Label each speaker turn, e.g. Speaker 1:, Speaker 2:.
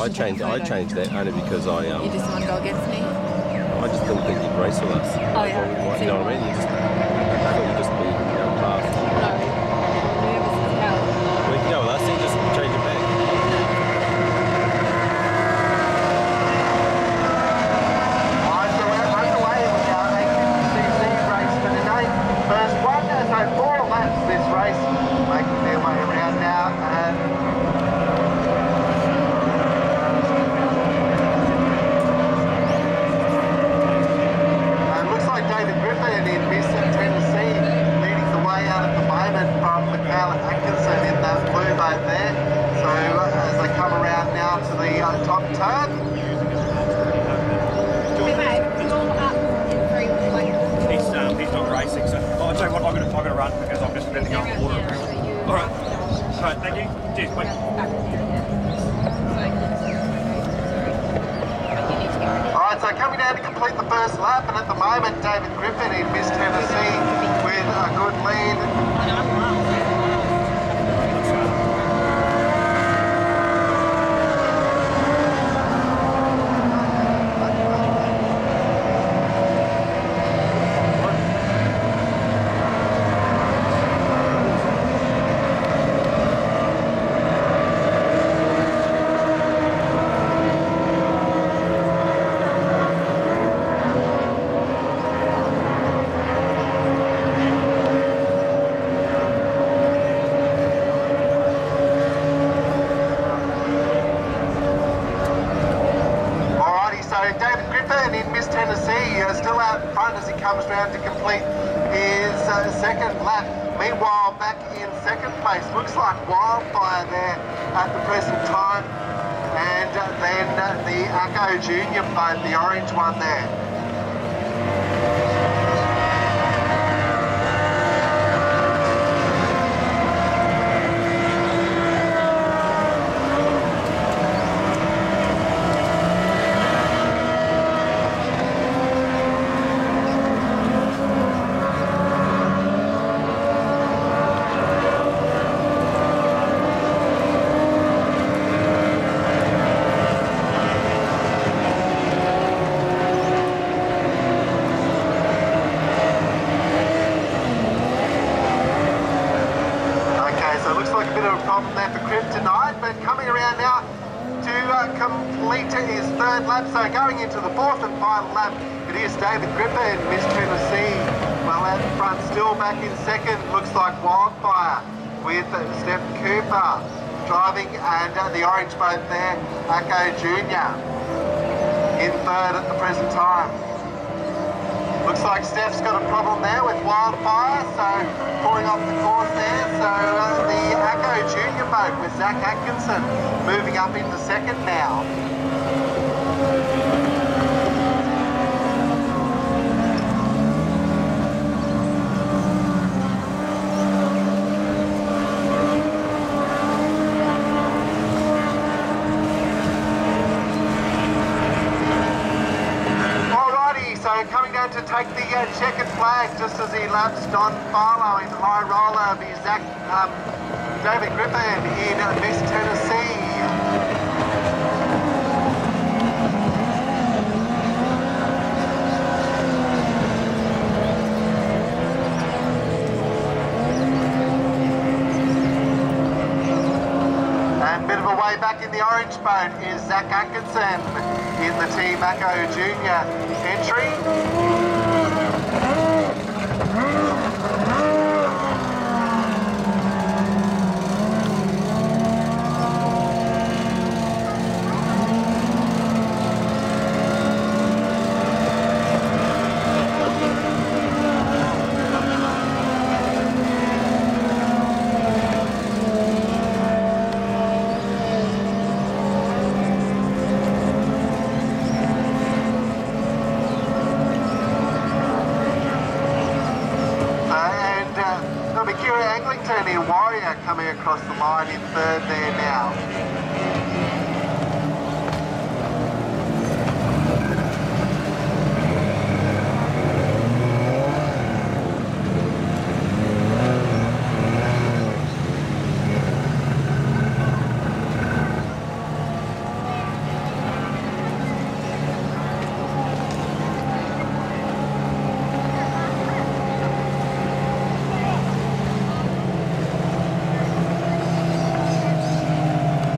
Speaker 1: I changed.
Speaker 2: take a
Speaker 1: I
Speaker 2: photo.
Speaker 1: changed that only because I um,
Speaker 2: You just want to go against me?
Speaker 1: I just didn't think you'd race with us.
Speaker 2: Oh, yeah.
Speaker 1: Well, you know what I mean? You just, I thought you'd just be you know, fast.
Speaker 2: No. Nervous as hell.
Speaker 1: Well, you can go with us. You just change it back.
Speaker 3: Alright, so we're underway with our 850cc race for today. First one, so four laps this race, making their way around now. And uh, looks like David Griffin in Miss Tennessee leading the way out at the moment from Michaela Atkinson in that blue boat there. So uh, as they come around now to the uh, top turn,
Speaker 4: Hey mate, you're up in three like
Speaker 5: He's, um, he's not racing, so I'll tell you what, I'm going to I'm gonna run because I'm just go on water. All right. All right, thank you. Cheers, bye.
Speaker 3: Alright, so coming down to complete the first lap, and at the moment, David Griffin in Miss Tennessee with a good lead. Alrighty, so David Griffin in Miss Tennessee uh, as he comes round to complete his uh, second lap. Meanwhile, back in second place, looks like wildfire there at the present time. And uh, then uh, the Acco Junior boat, the orange one there. Okay, so it looks like a bit of a problem there for Crib tonight, but coming around now to uh, complete his third lap. So going into the fourth and final lap, it is David Griffin, Miss Tennessee. Well out front, still back in second, looks like Wildfire with Steph Cooper driving and uh, the orange boat there, Acco Junior in third at the present time. Looks like Steph's got a problem there with wildfire, so pulling off the course there. So uh, the Acco Junior boat with Zach Atkinson moving up into second now. So coming down to take the uh, checkered flag just as he laps Don Farlow in high roller of his Zach, um, David Griffin in uh, Miss Tennessee. And a bit of a way back in the orange boat is Zach Atkinson in the Team Acco Junior entry. Uh, and uh, there'll be Kira Eglinton in Warrior coming across the line in third there now.